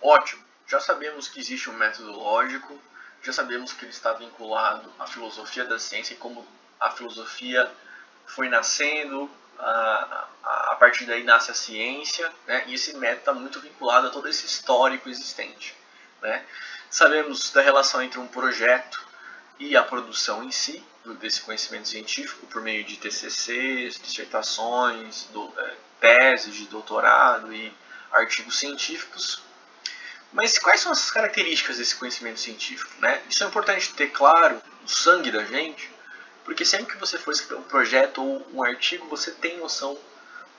Ótimo, já sabemos que existe um método lógico, já sabemos que ele está vinculado à filosofia da ciência e como a filosofia foi nascendo, a, a, a partir daí nasce a ciência, né? e esse método está muito vinculado a todo esse histórico existente. Né? Sabemos da relação entre um projeto e a produção em si, desse conhecimento científico, por meio de TCCs, dissertações, do, é, teses de doutorado e artigos científicos. Mas quais são as características desse conhecimento científico? Né? Isso é importante ter claro no sangue da gente, porque sempre que você for escrever um projeto ou um artigo, você tem noção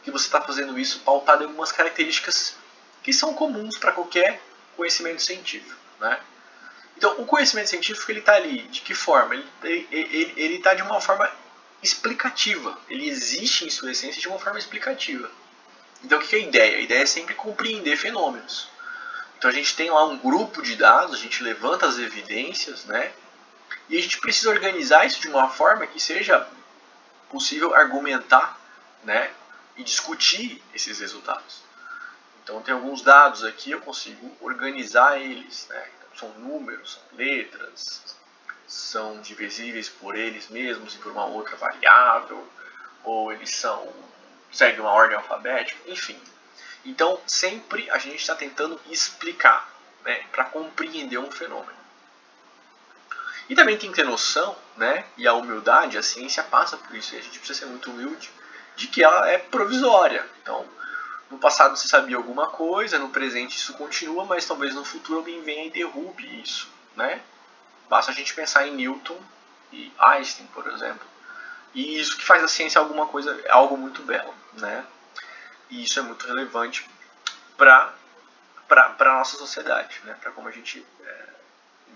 que você está fazendo isso pautado em algumas características que são comuns para qualquer conhecimento científico. Né? Então, o conhecimento científico ele está ali de que forma? Ele está de uma forma explicativa. Ele existe em sua essência de uma forma explicativa. Então, o que é a ideia? A ideia é sempre compreender fenômenos. Então, a gente tem lá um grupo de dados, a gente levanta as evidências, né? E a gente precisa organizar isso de uma forma que seja possível argumentar, né? E discutir esses resultados. Então, tem alguns dados aqui, eu consigo organizar eles, né? são números, são letras, são divisíveis por eles mesmos e por uma outra variável, ou eles são seguem uma ordem alfabética, enfim. Então, sempre a gente está tentando explicar, né, para compreender um fenômeno. E também tem que ter noção, né, e a humildade, a ciência passa por isso, e a gente precisa ser muito humilde, de que ela é provisória. Então, no passado você sabia alguma coisa, no presente isso continua, mas talvez no futuro alguém venha e derrube isso, né? Basta a gente pensar em Newton e Einstein, por exemplo. E isso que faz a ciência alguma coisa, algo muito belo, né? E isso é muito relevante para para a nossa sociedade, né? Para como a gente é,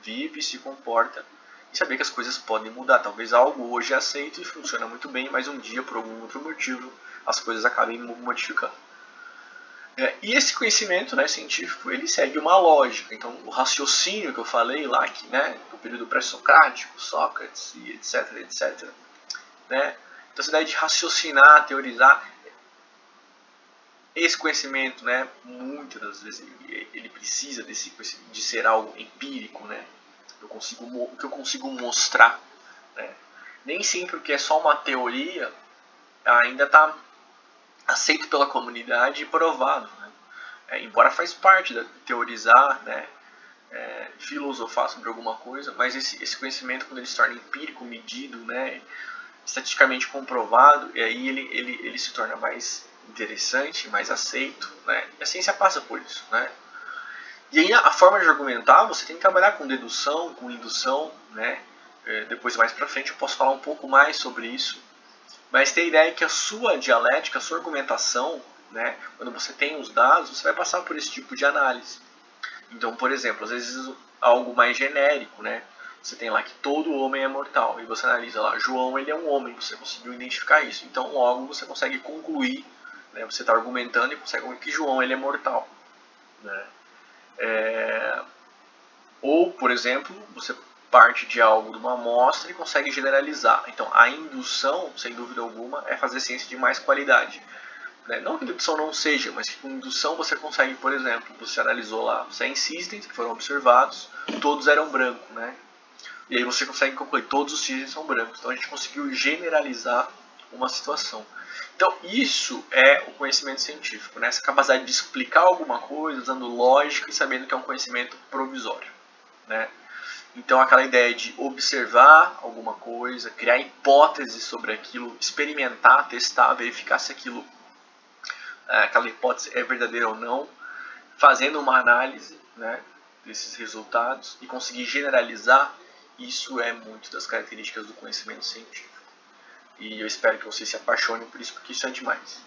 vive, se comporta e saber que as coisas podem mudar. Talvez algo hoje é aceito e funciona muito bem, mas um dia, por algum outro motivo, as coisas acabem modificando. É, e esse conhecimento né, científico ele segue uma lógica. Então, o raciocínio que eu falei lá, que, né, no período pré-socrático, Sócrates e etc, etc. Né? Então, essa ideia de raciocinar, teorizar, esse conhecimento, né, muitas das vezes, ele, precisa desse, de ser algo empírico, né? Eu consigo, o que eu consigo mostrar. Né? Nem sempre o que é só uma teoria ainda está aceito pela comunidade e provado. Né? É, embora faz parte da teorizar, né, é, filosofar sobre alguma coisa, mas esse, esse conhecimento, quando ele se torna empírico, medido, né, estatisticamente comprovado, e aí ele, ele, ele se torna mais interessante, mais aceito. Né? A ciência passa por isso. Né? E aí a forma de argumentar, você tem que trabalhar com dedução, com indução, né? É, depois mais para frente eu posso falar um pouco mais sobre isso, mas tem a ideia que a sua dialética, a sua argumentação, né, quando você tem os dados, você vai passar por esse tipo de análise. Então, por exemplo, às vezes algo mais genérico, né? Você tem lá que todo homem é mortal e você analisa lá, João ele é um homem, você conseguiu identificar isso. Então, logo você consegue concluir, né? Você está argumentando e consegue que João ele é mortal, né? É... Ou, por exemplo, você parte de algo de uma amostra e consegue generalizar. Então, a indução, sem dúvida alguma, é fazer ciência de mais qualidade. Né? Não que indução não seja, mas que com indução você consegue, por exemplo, você analisou lá 100 systems que foram observados, todos eram brancos, né? E aí você consegue concluir todos os systems são brancos. Então a gente conseguiu generalizar uma situação. Então isso é o conhecimento científico, né? essa capacidade de explicar alguma coisa usando lógica e sabendo que é um conhecimento provisório. Né? Então, aquela ideia de observar alguma coisa, criar hipóteses sobre aquilo, experimentar, testar, verificar se aquilo, é, aquela hipótese é verdadeira ou não, fazendo uma análise né, desses resultados e conseguir generalizar, isso é muito das características do conhecimento científico. E eu espero que você se apaixone por isso, porque isso é demais.